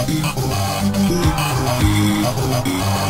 「こんにちは」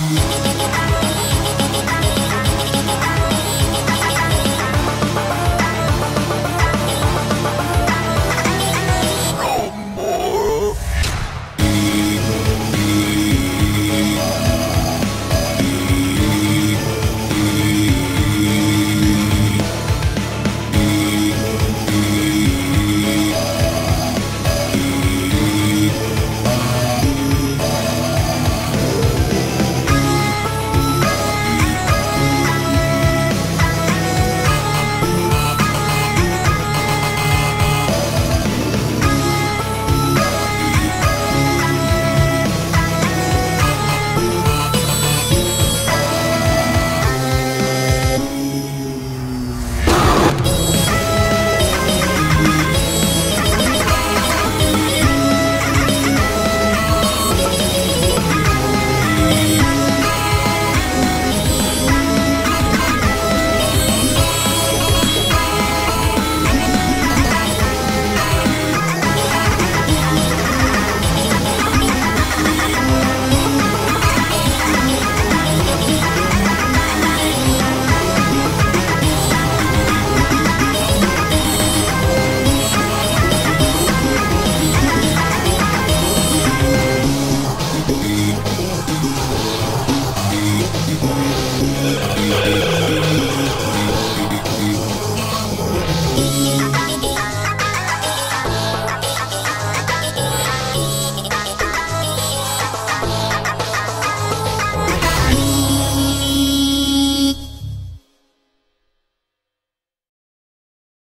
Yeah.